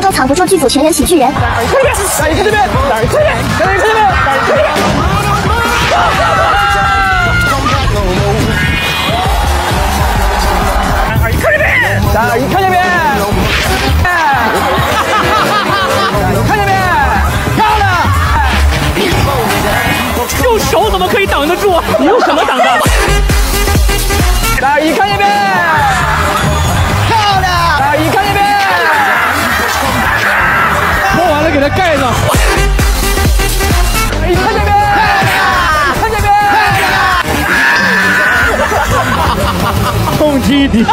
都藏不住剧组全员喜剧人。看这边，大鱼看这边，看这边，大鱼看这边。看这边，大鱼看这边。看这边，漂亮。用手怎么可以挡得住？你用什么挡的？大鱼看给它盖上。你看这边，看这边，痛踢底。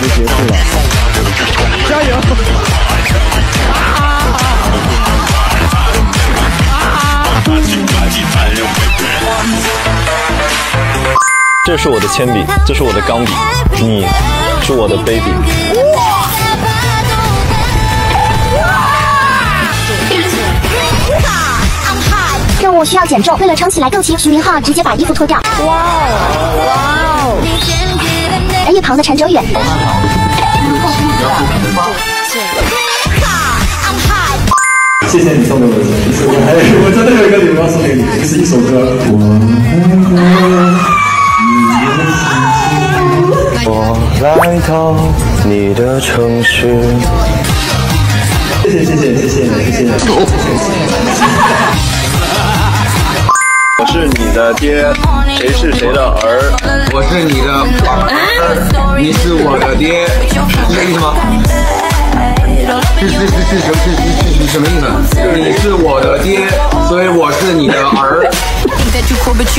就结束了，加油！这是我的铅笔，这是我的钢笔，你是我的 baby。任务需要减重，为了撑起来更齐，徐明浩直接把衣服脱掉。哇哦，哇哦！而一旁的陈哲远，谢谢你送给我的礼物，我还有我真的有一个礼物要送给你，就是一首歌。我来到你的城市。谢谢谢谢谢谢谢谢谢谢。是你的爹，谁是谁的儿？我是你的爸爸，你是我的爹，是这个意思吗？是是是是是是是是什么意思？你是我的爹，所以我是你的儿。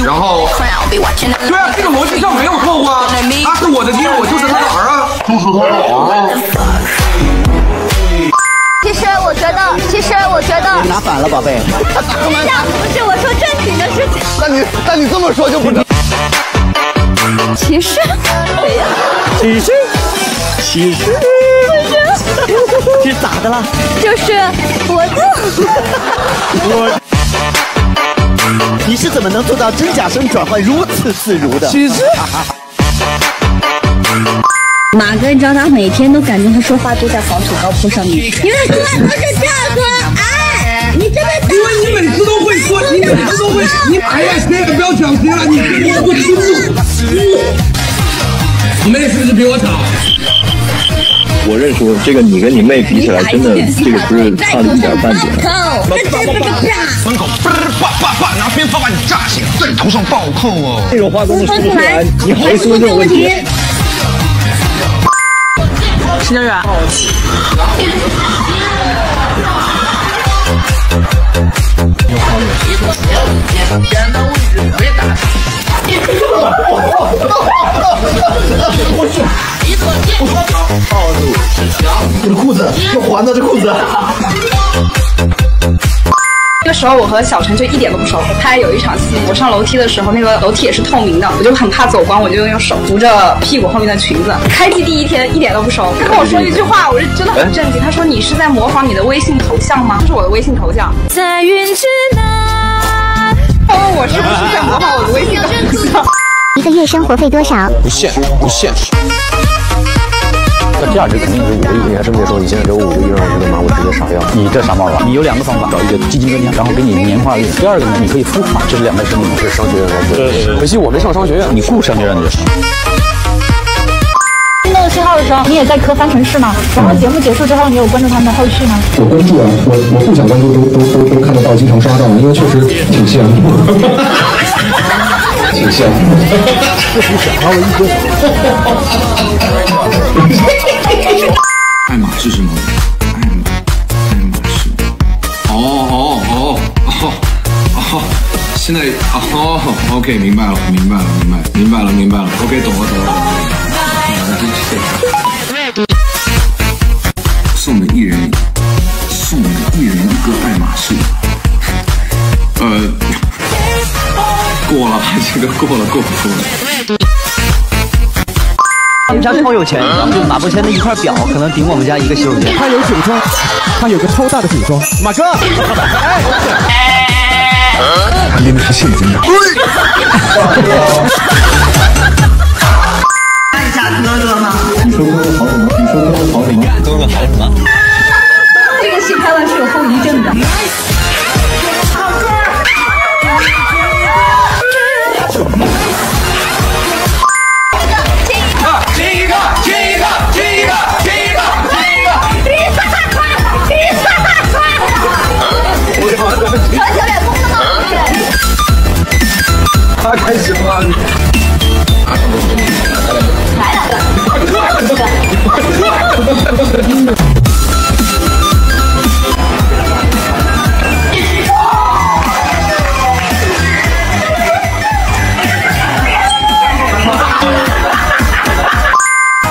然后，对啊，这个逻辑上没有错误啊。他是我的爹，我就是他的儿啊，就是他的儿啊。其实我觉得，其实我觉得，拿反了，宝贝。你这么说就不能。其实，谁呀？其实，其实，这咋的了？就是我我你是怎么能做到真假声转换如此自如的？其实。马哥，你知道他每天都感觉他说话都在黄土高坡上面，因为说话都是这样说，哎，你真的因为你每次都会说，你每次都会，你哎呀，谁也不要讲谁了，你你我听不。妹是不是比我吵？我认输，这个你跟你妹比起来，真的这个不是差一点半点。门口嘣叭叭叭，拿鞭炮把你炸醒，在你头上暴扣哦。这种话都能说得出来，你好意思问这种问题？陈哲远，这裤子要还的这裤子。那个时候我和小陈就一点都不熟。他有一场戏，我上楼梯的时候，那个楼梯也是透明的，我就很怕走光，我就用手扶着屁股后面的裙子。开机第一天一点都不熟，他跟我说一句话，我是真的很震惊。他说：“你是在模仿你的微信头像吗？”这是我的微信头像。在云之南。他问我是不是在模仿我的月生活费多少？不限，不限。那价值肯定是五个亿。你还这么说，你现在给我五个亿让我觉得妈，我直接傻掉。你这傻帽吧，你有两个方法，找一个基金专家，然后给你年化率。第二个呢，你可以孵化，这是两个生意模式。商学院来学，可惜我没上商学院。你雇商学院的就行。那个信号的时候，你也在磕方程式吗？然后节目结束之后，你有关注他们的后续吗？我关注啊，我我不想关注都都都都看得到，经常刷到，因为确实挺羡慕，挺羡慕。这比小花为一哥。爱马仕是吗？爱马爱马仕。哦哦哦哦哦，现在哦，OK，明白了，明白了，明白，明白了，明白了，OK，懂了，懂了。送这个够了，够了，过了。们家超有钱，就马伯骞的一块表可能顶我们家一个洗手间。他有酒庄，他有个超大的酒庄。马哥，他拎的是现金的。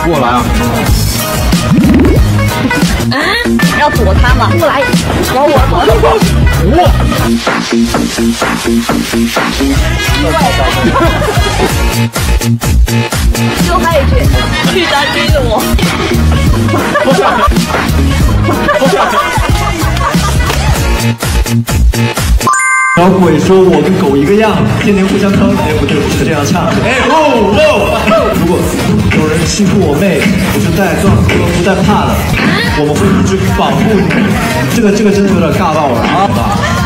过来啊！要躲他吗？不来，往我躲。就还有一句，去他追着我。然后鬼说我跟狗一个样，天天互相坑。哎，不对，不是这样唱。哎，哦哦！如果有人欺负我妹，我就带状和不带怕的，我们会一直保护你。这个这个真的有点尬到了啊！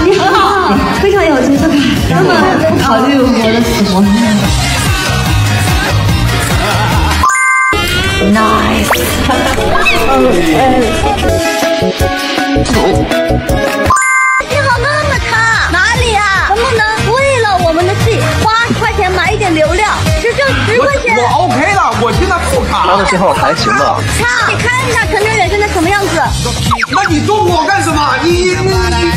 你很好，非常有节奏感，根本不考虑我的死活。你 信号还行吧？操，你看一下陈哲远现在什么样子？那你说我干什么？你你你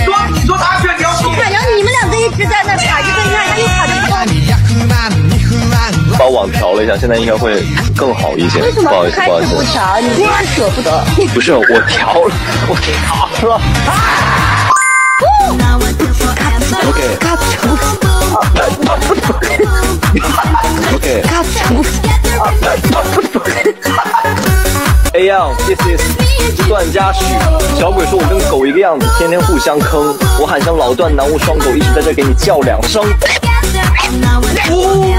说你说他选你要说。反正你们两个一直在那卡着对看，又卡着不动。把网调了一下，现在应该会更好一些。为什不好意思，么开不好意思。始不调？你就是舍不得。不是我调了，我调了。OK。OK。A young, this is 段嘉许。小鬼说：“我跟狗一个样子，天天互相坑。我喊声老段，南无双狗，一直在这给你叫两声。你